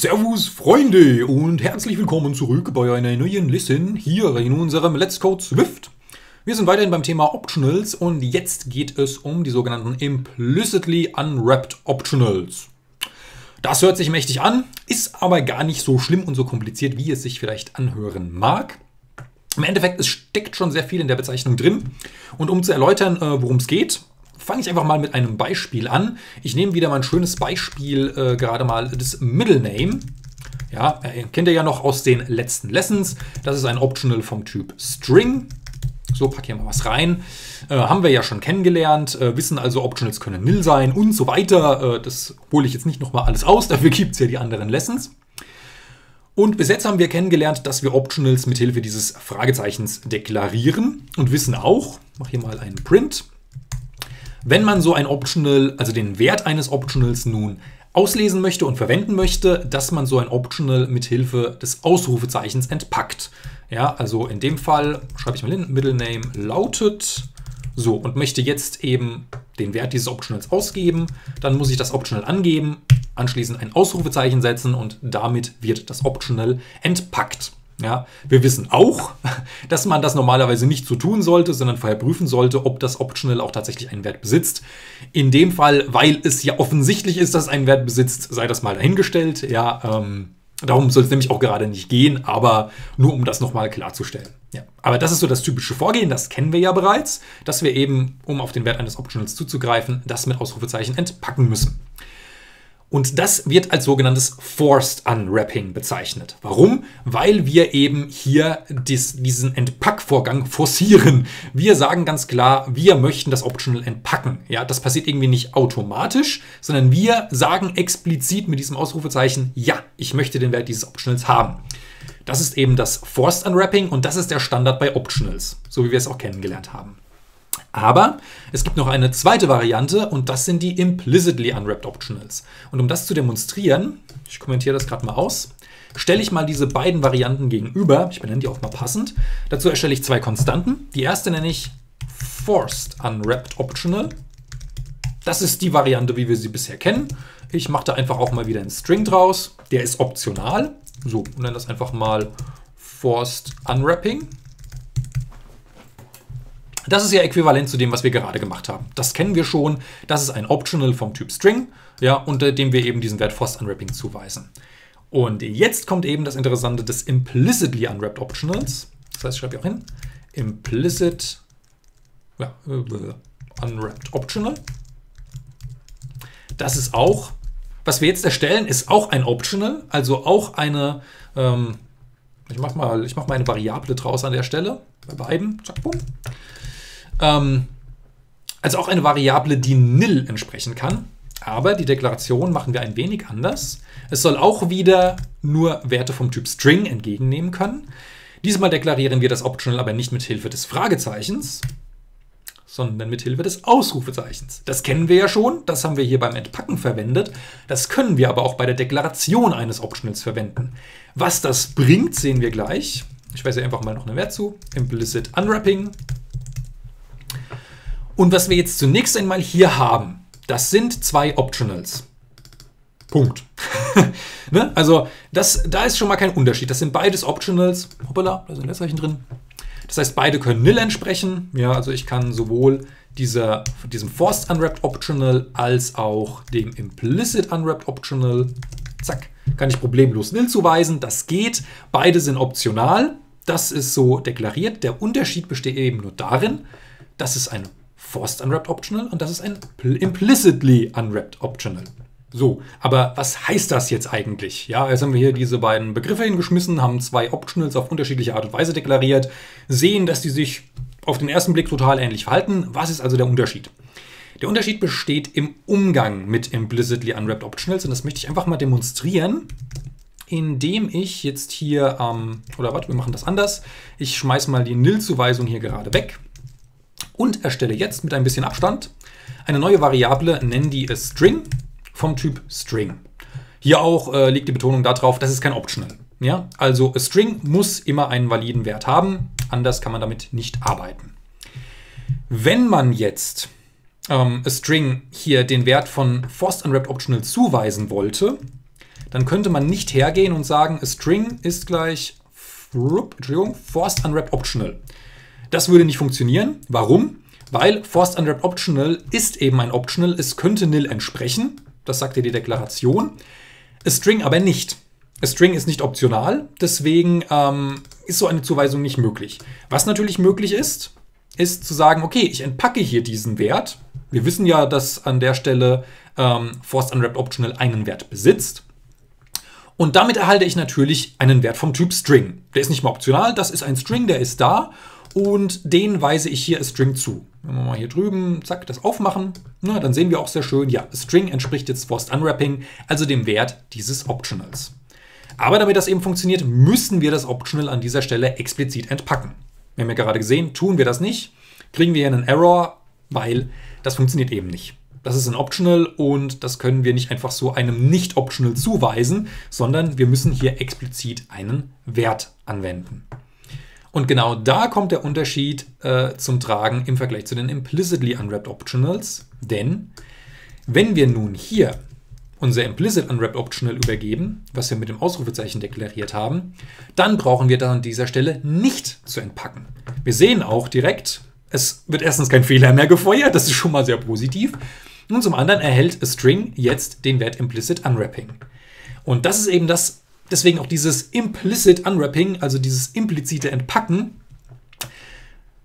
Servus Freunde und herzlich willkommen zurück bei einer neuen Listen hier in unserem Let's Code Swift. Wir sind weiterhin beim Thema Optionals und jetzt geht es um die sogenannten Implicitly Unwrapped Optionals. Das hört sich mächtig an, ist aber gar nicht so schlimm und so kompliziert, wie es sich vielleicht anhören mag. Im Endeffekt, es steckt schon sehr viel in der Bezeichnung drin. Und um zu erläutern, äh, worum es geht, fange ich einfach mal mit einem Beispiel an. Ich nehme wieder mal ein schönes Beispiel, äh, gerade mal das Middle Name. Ja, äh, kennt ihr ja noch aus den letzten Lessons. Das ist ein Optional vom Typ String. So, packe hier mal was rein. Äh, haben wir ja schon kennengelernt, äh, wissen also, Optionals können nil sein und so weiter. Äh, das hole ich jetzt nicht nochmal alles aus, dafür gibt es ja die anderen Lessons. Und bis jetzt haben wir kennengelernt, dass wir Optionals mithilfe dieses Fragezeichens deklarieren und wissen auch, mache hier mal einen Print, wenn man so ein Optional, also den Wert eines Optionals nun auslesen möchte und verwenden möchte, dass man so ein Optional mit Hilfe des Ausrufezeichens entpackt. Ja, also in dem Fall schreibe ich mal hin, Middle Name lautet so und möchte jetzt eben den Wert dieses Optionals ausgeben, dann muss ich das Optional angeben, anschließend ein Ausrufezeichen setzen und damit wird das Optional entpackt. Ja, wir wissen auch, dass man das normalerweise nicht so tun sollte, sondern vorher prüfen sollte, ob das Optional auch tatsächlich einen Wert besitzt. In dem Fall, weil es ja offensichtlich ist, dass es einen Wert besitzt, sei das mal dahingestellt. Ja, ähm, darum soll es nämlich auch gerade nicht gehen, aber nur um das nochmal klarzustellen. Ja, aber das ist so das typische Vorgehen, das kennen wir ja bereits, dass wir eben, um auf den Wert eines Optionals zuzugreifen, das mit Ausrufezeichen entpacken müssen. Und das wird als sogenanntes Forced Unwrapping bezeichnet. Warum? Weil wir eben hier dies, diesen Entpackvorgang forcieren. Wir sagen ganz klar, wir möchten das Optional entpacken. Ja, das passiert irgendwie nicht automatisch, sondern wir sagen explizit mit diesem Ausrufezeichen, ja, ich möchte den Wert dieses Optionals haben. Das ist eben das Forced Unwrapping und das ist der Standard bei Optionals, so wie wir es auch kennengelernt haben. Aber es gibt noch eine zweite Variante und das sind die Implicitly Unwrapped Optionals. Und um das zu demonstrieren, ich kommentiere das gerade mal aus, stelle ich mal diese beiden Varianten gegenüber. Ich benenne die auch mal passend. Dazu erstelle ich zwei Konstanten. Die erste nenne ich Forced Unwrapped Optional. Das ist die Variante, wie wir sie bisher kennen. Ich mache da einfach auch mal wieder einen String draus. Der ist optional. So, und nenne das einfach mal Forced Unwrapping. Das ist ja äquivalent zu dem, was wir gerade gemacht haben. Das kennen wir schon. Das ist ein Optional vom Typ String, ja, unter dem wir eben diesen Wert Forced Unwrapping zuweisen. Und jetzt kommt eben das Interessante des Implicitly Unwrapped Optionals. Das heißt, ich schreibe hier auch hin, Implicit ja, äh, Unwrapped Optional. Das ist auch, was wir jetzt erstellen, ist auch ein Optional, also auch eine, ähm, ich mache mal, mach mal eine Variable draus an der Stelle, bei beiden, zack, bumm. Ähm, also auch eine Variable, die nil entsprechen kann. Aber die Deklaration machen wir ein wenig anders. Es soll auch wieder nur Werte vom Typ String entgegennehmen können. Diesmal deklarieren wir das Optional aber nicht mit Hilfe des Fragezeichens, sondern mit Hilfe des Ausrufezeichens. Das kennen wir ja schon, das haben wir hier beim Entpacken verwendet. Das können wir aber auch bei der Deklaration eines Optionals verwenden. Was das bringt, sehen wir gleich. Ich weise einfach mal noch einen Wert zu. Implicit Unwrapping und was wir jetzt zunächst einmal hier haben, das sind zwei Optionals. Punkt. ne? Also das, da ist schon mal kein Unterschied. Das sind beides Optionals. Hoppala, da sind Leerzeichen drin. Das heißt, beide können nil entsprechen. Ja, also ich kann sowohl dieser, diesem Forced Unwrapped Optional als auch dem Implicit Unwrapped Optional, zack, kann ich problemlos nil zuweisen. Das geht. Beide sind optional. Das ist so deklariert. Der Unterschied besteht eben nur darin, dass es ein Forced Unwrapped Optional und das ist ein Implicitly Unwrapped Optional. So, aber was heißt das jetzt eigentlich? Ja, jetzt haben wir hier diese beiden Begriffe hingeschmissen, haben zwei Optionals auf unterschiedliche Art und Weise deklariert, sehen, dass die sich auf den ersten Blick total ähnlich verhalten. Was ist also der Unterschied? Der Unterschied besteht im Umgang mit Implicitly Unwrapped Optionals und das möchte ich einfach mal demonstrieren, indem ich jetzt hier, ähm, oder warte, wir machen das anders. Ich schmeiße mal die Nil-Zuweisung hier gerade weg und erstelle jetzt mit ein bisschen Abstand eine neue Variable, nennen die es String vom Typ String. Hier auch äh, liegt die Betonung darauf, das ist kein Optional. Ja? Also String muss immer einen validen Wert haben, anders kann man damit nicht arbeiten. Wenn man jetzt ähm, String hier den Wert von Forced Unwrapped Optional zuweisen wollte, dann könnte man nicht hergehen und sagen, a string ist gleich Entschuldigung, forced unwrapped optional. Das würde nicht funktionieren. Warum? Weil forced unwrapped optional ist eben ein optional. Es könnte nil entsprechen. Das sagt ja die Deklaration. A string aber nicht. A string ist nicht optional, deswegen ähm, ist so eine Zuweisung nicht möglich. Was natürlich möglich ist, ist zu sagen, okay, ich entpacke hier diesen Wert. Wir wissen ja, dass an der Stelle ähm, Forced Unwrapped Optional einen Wert besitzt. Und damit erhalte ich natürlich einen Wert vom Typ String. Der ist nicht mehr optional, das ist ein String, der ist da und den weise ich hier als String zu. Wenn wir mal hier drüben, zack, das aufmachen, na, dann sehen wir auch sehr schön, ja, String entspricht jetzt Forced Unwrapping, also dem Wert dieses Optionals. Aber damit das eben funktioniert, müssen wir das Optional an dieser Stelle explizit entpacken. Wir haben ja gerade gesehen, tun wir das nicht, kriegen wir hier einen Error, weil das funktioniert eben nicht. Das ist ein Optional und das können wir nicht einfach so einem Nicht-Optional zuweisen, sondern wir müssen hier explizit einen Wert anwenden. Und genau da kommt der Unterschied äh, zum Tragen im Vergleich zu den implicitly unwrapped Optionals. Denn wenn wir nun hier unser implicit unwrapped Optional übergeben, was wir mit dem Ausrufezeichen deklariert haben, dann brauchen wir dann an dieser Stelle nicht zu entpacken. Wir sehen auch direkt, es wird erstens kein Fehler mehr gefeuert, das ist schon mal sehr positiv. Und zum anderen erhält a String jetzt den Wert Implicit Unwrapping. Und das ist eben das, deswegen auch dieses Implicit Unwrapping, also dieses implizite Entpacken.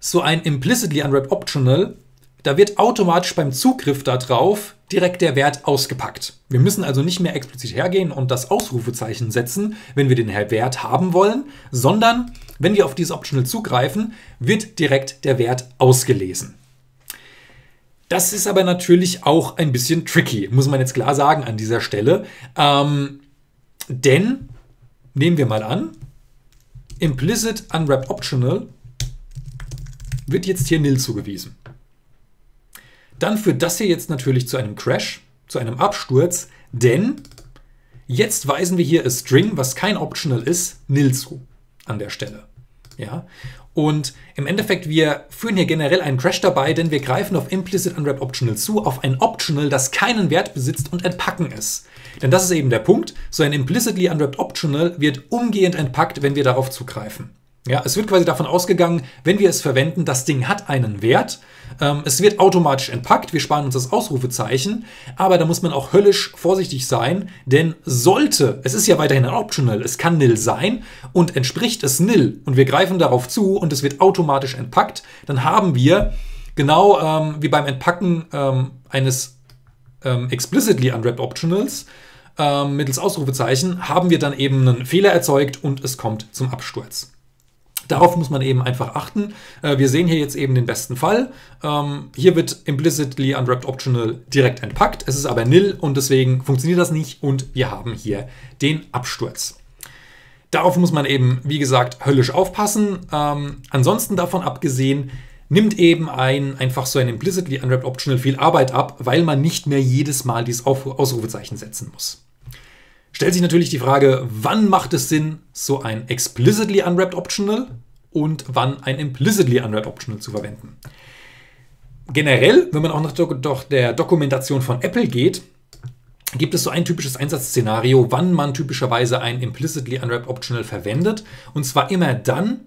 So ein Implicitly Unwrapped Optional, da wird automatisch beim Zugriff darauf direkt der Wert ausgepackt. Wir müssen also nicht mehr explizit hergehen und das Ausrufezeichen setzen, wenn wir den Wert haben wollen, sondern wenn wir auf dieses Optional zugreifen, wird direkt der Wert ausgelesen. Das ist aber natürlich auch ein bisschen tricky, muss man jetzt klar sagen an dieser Stelle. Ähm, denn, nehmen wir mal an, Implicit Unwrapped Optional wird jetzt hier nil zugewiesen. Dann führt das hier jetzt natürlich zu einem Crash, zu einem Absturz, denn jetzt weisen wir hier a String, was kein Optional ist, nil zu an der Stelle. Ja? Und im Endeffekt, wir führen hier generell einen Crash dabei, denn wir greifen auf Implicit Unwrap Optional zu, auf ein Optional, das keinen Wert besitzt und entpacken es. Denn das ist eben der Punkt, so ein Implicitly Unwrapped Optional wird umgehend entpackt, wenn wir darauf zugreifen. Ja, es wird quasi davon ausgegangen, wenn wir es verwenden, das Ding hat einen Wert. Ähm, es wird automatisch entpackt, wir sparen uns das Ausrufezeichen, aber da muss man auch höllisch vorsichtig sein, denn sollte, es ist ja weiterhin ein Optional, es kann nil sein und entspricht es nil und wir greifen darauf zu und es wird automatisch entpackt, dann haben wir genau ähm, wie beim Entpacken ähm, eines ähm, explicitly unwrapped Optionals ähm, mittels Ausrufezeichen, haben wir dann eben einen Fehler erzeugt und es kommt zum Absturz. Darauf muss man eben einfach achten. Äh, wir sehen hier jetzt eben den besten Fall. Ähm, hier wird implicitly unwrapped optional direkt entpackt. Es ist aber nil und deswegen funktioniert das nicht und wir haben hier den Absturz. Darauf muss man eben, wie gesagt, höllisch aufpassen. Ähm, ansonsten davon abgesehen, nimmt eben ein einfach so ein implicitly unwrapped optional viel Arbeit ab, weil man nicht mehr jedes Mal dieses Ausrufezeichen setzen muss stellt sich natürlich die Frage, wann macht es Sinn, so ein explicitly unwrapped optional und wann ein implicitly unwrapped optional zu verwenden. Generell, wenn man auch nach der Dokumentation von Apple geht, gibt es so ein typisches Einsatzszenario, wann man typischerweise ein implicitly unwrapped optional verwendet. Und zwar immer dann,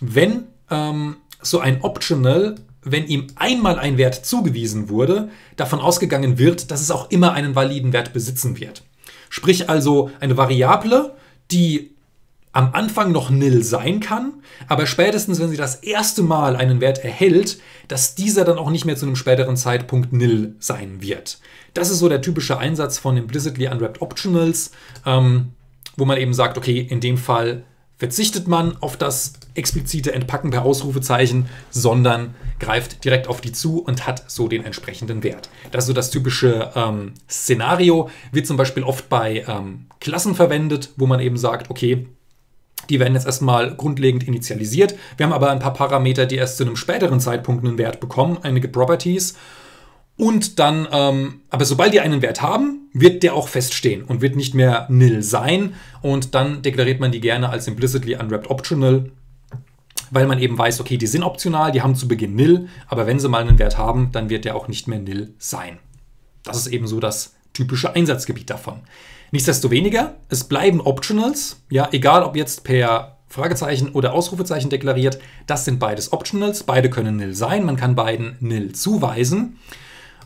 wenn ähm, so ein Optional, wenn ihm einmal ein Wert zugewiesen wurde, davon ausgegangen wird, dass es auch immer einen validen Wert besitzen wird. Sprich also eine Variable, die am Anfang noch nil sein kann, aber spätestens, wenn sie das erste Mal einen Wert erhält, dass dieser dann auch nicht mehr zu einem späteren Zeitpunkt nil sein wird. Das ist so der typische Einsatz von Implicitly Unwrapped Optionals, ähm, wo man eben sagt, okay, in dem Fall verzichtet man auf das explizite Entpacken per Ausrufezeichen, sondern greift direkt auf die zu und hat so den entsprechenden Wert. Das ist so das typische ähm, Szenario, wird zum Beispiel oft bei ähm, Klassen verwendet, wo man eben sagt, okay, die werden jetzt erstmal grundlegend initialisiert. Wir haben aber ein paar Parameter, die erst zu einem späteren Zeitpunkt einen Wert bekommen, einige Properties. Und dann, ähm, aber sobald die einen Wert haben, wird der auch feststehen und wird nicht mehr nil sein. Und dann deklariert man die gerne als implicitly unwrapped optional, weil man eben weiß, okay, die sind optional, die haben zu Beginn nil, aber wenn sie mal einen Wert haben, dann wird der auch nicht mehr nil sein. Das ist eben so das typische Einsatzgebiet davon. Nichtsdestoweniger, es bleiben Optionals, ja, egal ob jetzt per Fragezeichen oder Ausrufezeichen deklariert, das sind beides Optionals, beide können nil sein, man kann beiden nil zuweisen.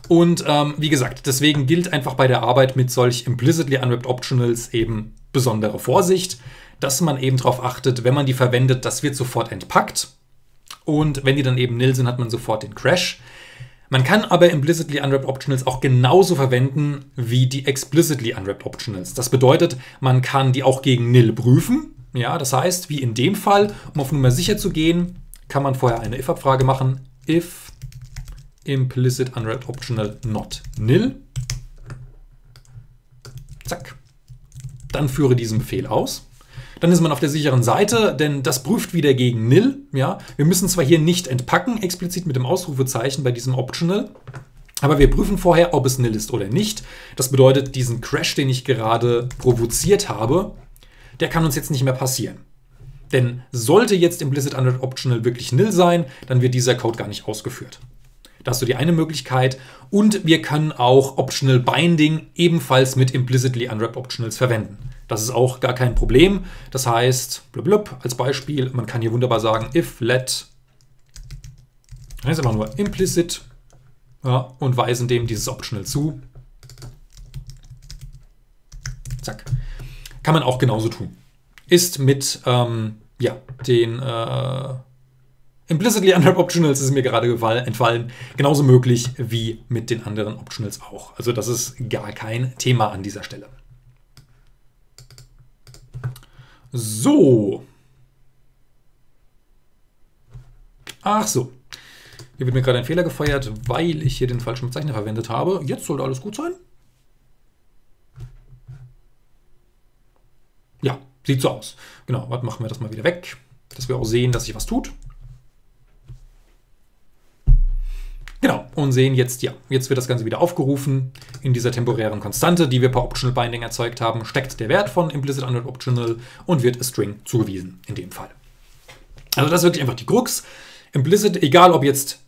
Und ähm, wie gesagt, deswegen gilt einfach bei der Arbeit mit solch implicitly unwrapped Optionals eben besondere Vorsicht, dass man eben darauf achtet, wenn man die verwendet, das wird sofort entpackt. Und wenn die dann eben nil sind, hat man sofort den Crash. Man kann aber implicitly unwrapped Optionals auch genauso verwenden wie die explicitly unwrapped Optionals. Das bedeutet, man kann die auch gegen nil prüfen. Ja, das heißt, wie in dem Fall, um auf Nummer sicher zu gehen, kann man vorher eine if-Abfrage machen. If implicit unwrapped optional not nil. Zack. Dann führe diesen Befehl aus. Dann ist man auf der sicheren Seite, denn das prüft wieder gegen nil. Ja? Wir müssen zwar hier nicht entpacken, explizit mit dem Ausrufezeichen bei diesem Optional, aber wir prüfen vorher, ob es nil ist oder nicht. Das bedeutet, diesen Crash, den ich gerade provoziert habe, der kann uns jetzt nicht mehr passieren. Denn sollte jetzt implicit unwrapped optional wirklich nil sein, dann wird dieser Code gar nicht ausgeführt. Das ist so die eine Möglichkeit. Und wir können auch Optional Binding ebenfalls mit implicitly unwrapped Optionals verwenden. Das ist auch gar kein Problem. Das heißt, blub, blub, als Beispiel, man kann hier wunderbar sagen, if let, dann ist einfach nur implicit ja, und weisen dem dieses Optional zu. Zack. Kann man auch genauso tun. Ist mit ähm, ja, den äh, Implicitly Unwrapped Optionals ist mir gerade entfallen. Genauso möglich wie mit den anderen Optionals auch. Also das ist gar kein Thema an dieser Stelle. So. Ach so. Hier wird mir gerade ein Fehler gefeuert, weil ich hier den falschen Bezeichner verwendet habe. Jetzt sollte alles gut sein. Ja, sieht so aus. Genau, warte, machen wir das mal wieder weg, dass wir auch sehen, dass sich was tut. Genau, und sehen jetzt, ja, jetzt wird das Ganze wieder aufgerufen. In dieser temporären Konstante, die wir per Optional Binding erzeugt haben, steckt der Wert von Implicit Unwrapped Optional und wird a String zugewiesen in dem Fall. Also das ist wirklich einfach die Krux. Implicit, egal ob jetzt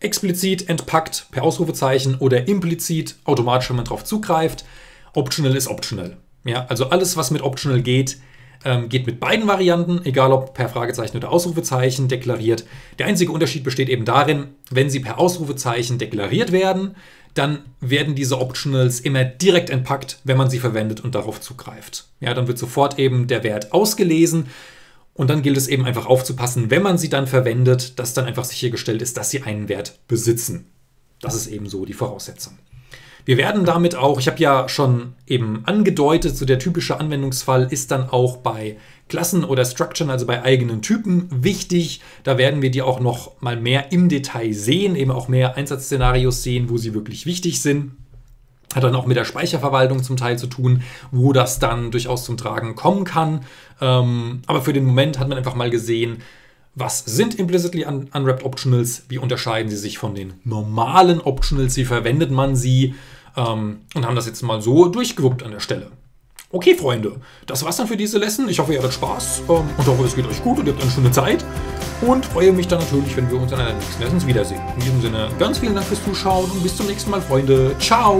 explizit entpackt per Ausrufezeichen oder implizit automatisch, wenn man drauf zugreift, Optional ist Optional. Ja, also alles, was mit Optional geht, ähm, geht mit beiden Varianten, egal ob per Fragezeichen oder Ausrufezeichen deklariert. Der einzige Unterschied besteht eben darin, wenn sie per Ausrufezeichen deklariert werden, dann werden diese Optionals immer direkt entpackt, wenn man sie verwendet und darauf zugreift. Ja, dann wird sofort eben der Wert ausgelesen und dann gilt es eben einfach aufzupassen, wenn man sie dann verwendet, dass dann einfach sichergestellt ist, dass sie einen Wert besitzen. Das ist eben so die Voraussetzung. Wir werden damit auch, ich habe ja schon eben angedeutet, so der typische Anwendungsfall ist dann auch bei Klassen oder Structuren, also bei eigenen Typen, wichtig. Da werden wir die auch noch mal mehr im Detail sehen, eben auch mehr Einsatzszenarios sehen, wo sie wirklich wichtig sind. Hat dann auch mit der Speicherverwaltung zum Teil zu tun, wo das dann durchaus zum Tragen kommen kann. Ähm, aber für den Moment hat man einfach mal gesehen, was sind implicitly unwrapped Optionals? Wie unterscheiden sie sich von den normalen Optionals? Wie verwendet man sie? Ähm, und haben das jetzt mal so durchgewuppt an der Stelle. Okay, Freunde, das war's dann für diese Lesson. Ich hoffe, ihr hattet Spaß ähm, und hoffe, es geht euch gut und ihr habt eine schöne Zeit. Und freue mich dann natürlich, wenn wir uns in einer nächsten Lessons wiedersehen. In diesem Sinne, ganz vielen Dank fürs Zuschauen und bis zum nächsten Mal, Freunde. Ciao!